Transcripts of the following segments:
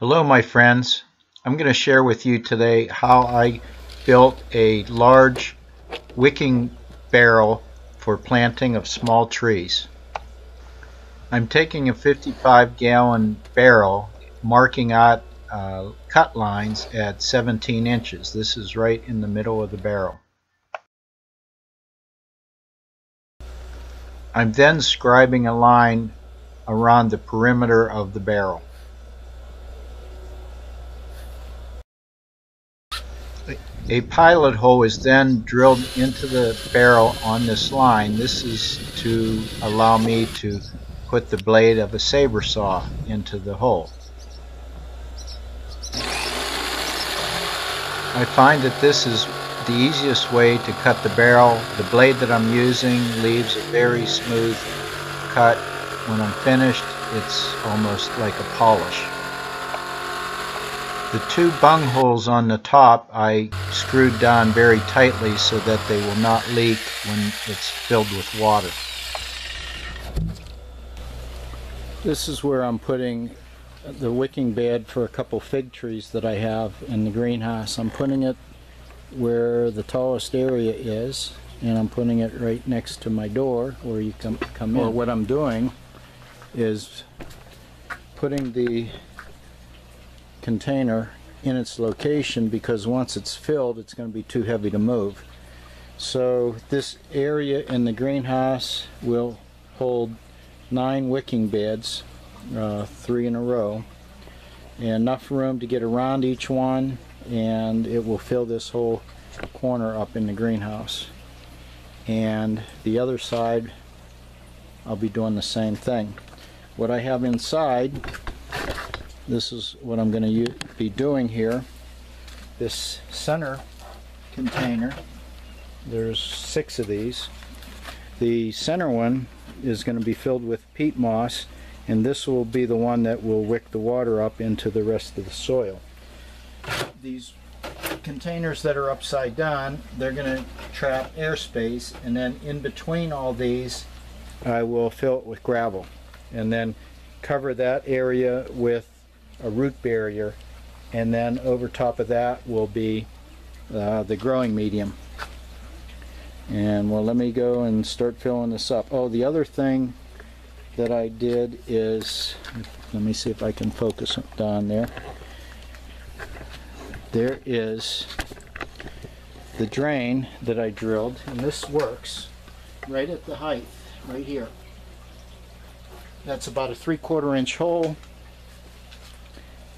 Hello my friends. I'm going to share with you today how I built a large wicking barrel for planting of small trees. I'm taking a 55 gallon barrel marking out uh, cut lines at 17 inches. This is right in the middle of the barrel. I'm then scribing a line around the perimeter of the barrel. A pilot hole is then drilled into the barrel on this line. This is to allow me to put the blade of a saber saw into the hole. I find that this is the easiest way to cut the barrel. The blade that I'm using leaves a very smooth cut. When I'm finished, it's almost like a polish. The two bung holes on the top I screwed down very tightly so that they will not leak when it's filled with water. This is where I'm putting the wicking bed for a couple fig trees that I have in the greenhouse. I'm putting it where the tallest area is and I'm putting it right next to my door where you come, come in. Or what I'm doing is putting the container in its location because once it's filled it's going to be too heavy to move. So this area in the greenhouse will hold nine wicking beds, uh, three in a row, and enough room to get around each one and it will fill this whole corner up in the greenhouse. And the other side I'll be doing the same thing. What I have inside this is what I'm going to be doing here. This center container, there's six of these. The center one is going to be filled with peat moss and this will be the one that will wick the water up into the rest of the soil. These containers that are upside down, they're going to trap airspace and then in between all these I will fill it with gravel and then cover that area with a root barrier and then over top of that will be uh, the growing medium. And well let me go and start filling this up. Oh the other thing that I did is let me see if I can focus down there. There is the drain that I drilled and this works right at the height right here. That's about a three-quarter inch hole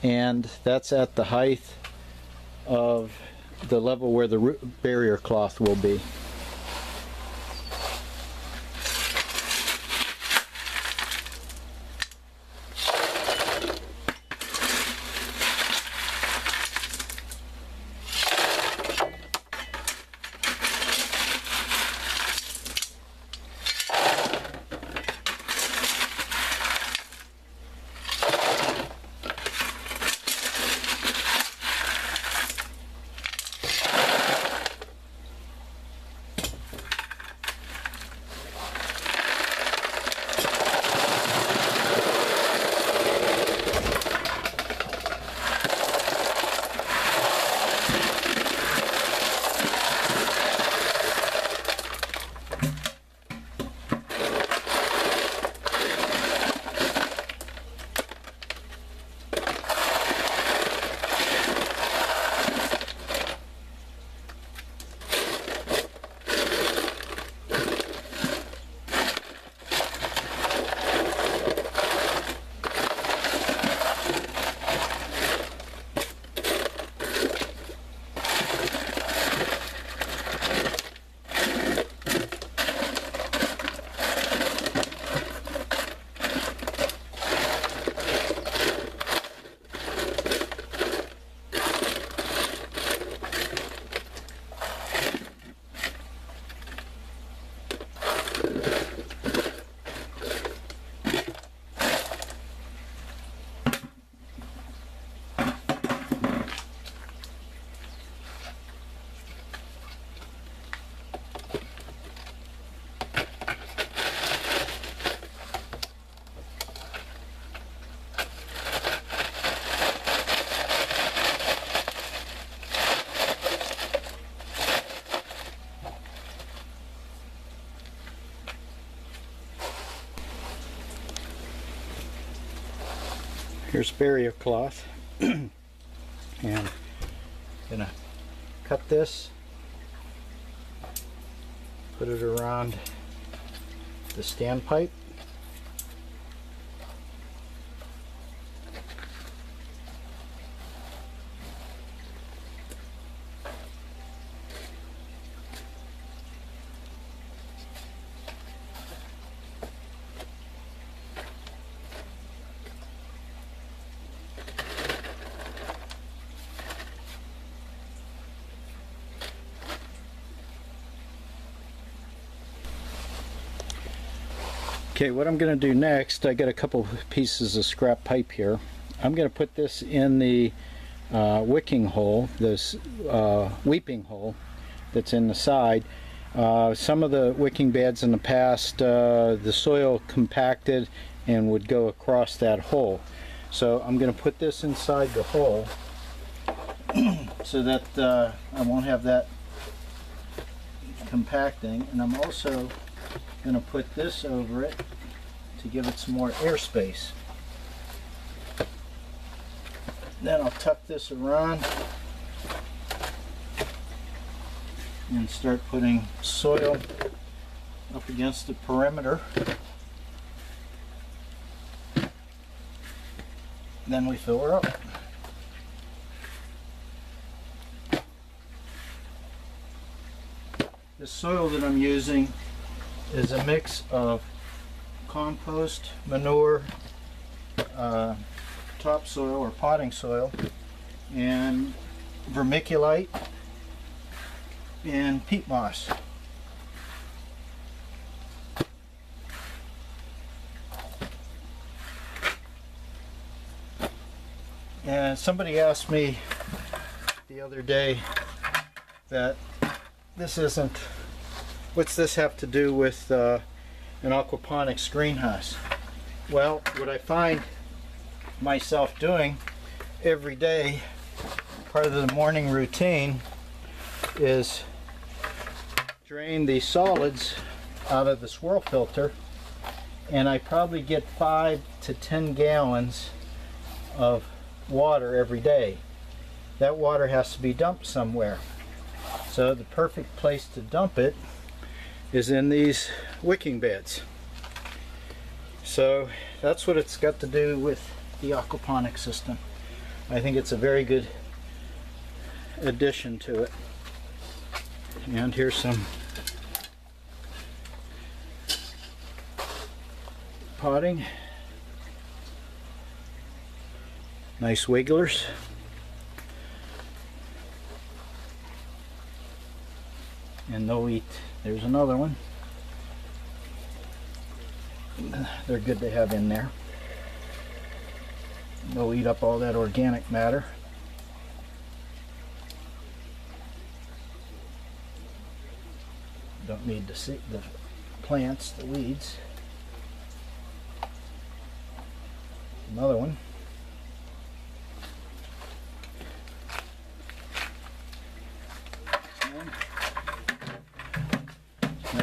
and that's at the height of the level where the barrier cloth will be. Here's barrier cloth. And gonna cut this. Put it around the standpipe Okay, what I'm going to do next, I got a couple pieces of scrap pipe here. I'm going to put this in the uh, wicking hole, this uh, weeping hole that's in the side. Uh, some of the wicking beds in the past, uh, the soil compacted and would go across that hole. So I'm going to put this inside the hole so that uh, I won't have that compacting. And I'm also going to put this over it to give it some more airspace. Then I'll tuck this around and start putting soil up against the perimeter. Then we fill her up. The soil that I'm using is a mix of compost, manure, uh, topsoil or potting soil, and vermiculite and peat moss. And somebody asked me the other day that this isn't, what's this have to do with uh, an aquaponics greenhouse? Well, what I find myself doing every day, part of the morning routine, is drain the solids out of the swirl filter and I probably get five to ten gallons of water every day. That water has to be dumped somewhere. So the perfect place to dump it is in these wicking beds. So that's what it's got to do with the aquaponic system. I think it's a very good addition to it. And here's some potting. Nice wigglers. And they'll eat. There's another one. They're good to have in there. They'll eat up all that organic matter. Don't need to see the plants, the weeds. Another one.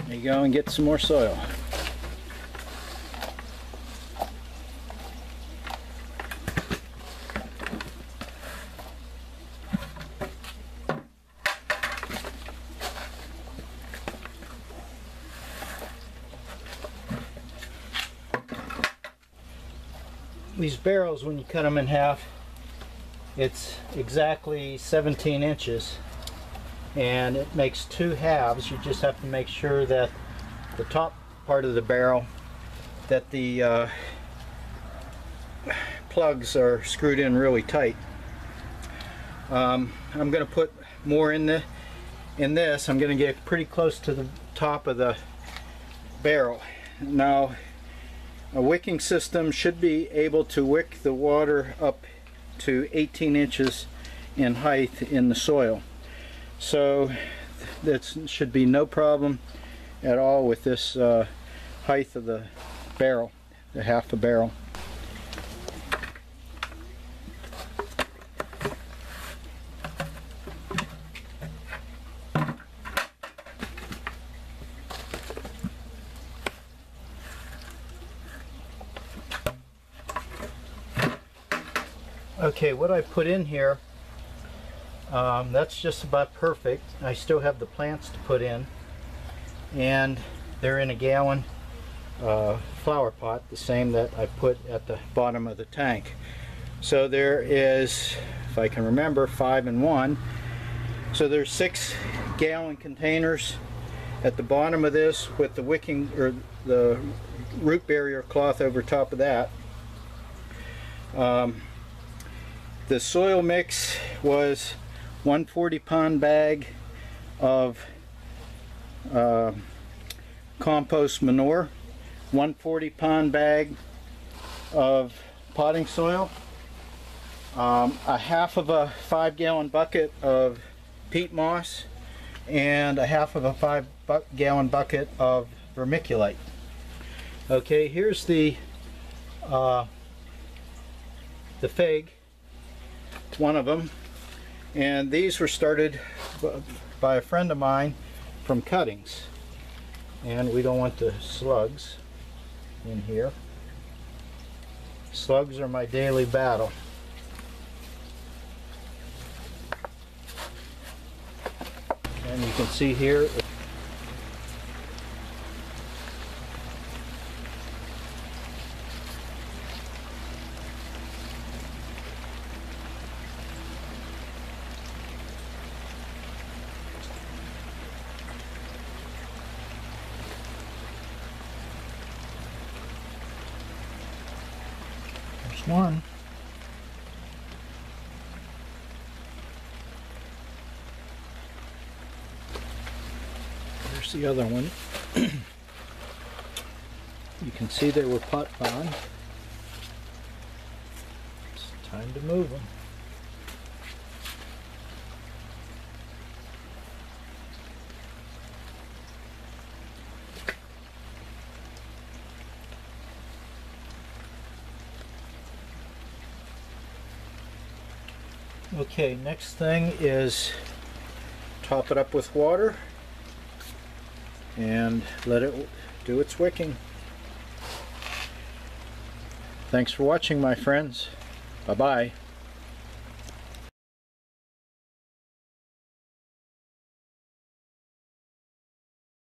Let me go and get some more soil. these barrels when you cut them in half it's exactly 17 inches and it makes two halves. You just have to make sure that the top part of the barrel that the uh, plugs are screwed in really tight. Um, I'm gonna put more in the in this. I'm gonna get pretty close to the top of the barrel. Now a wicking system should be able to wick the water up to 18 inches in height in the soil. So that should be no problem at all with this uh, height of the barrel, the half a barrel. Okay, what I put in here, um, that's just about perfect. I still have the plants to put in. And they're in a gallon uh, flower pot, the same that I put at the bottom of the tank. So there is, if I can remember, five and one. So there's six gallon containers at the bottom of this with the wicking or the root barrier cloth over top of that. Um, the soil mix was 140 pound bag of uh, compost manure, 140 pound bag of potting soil, um, a half of a five gallon bucket of peat moss, and a half of a five bu gallon bucket of vermiculite. Okay, here's the uh, the fig one of them. And these were started by a friend of mine from cuttings. And we don't want the slugs in here. Slugs are my daily battle. And you can see here one. There's the other one. you can see they were pot bound. It's time to move them. Okay, next thing is top it up with water and let it do its wicking. Thanks for watching my friends. Bye-bye.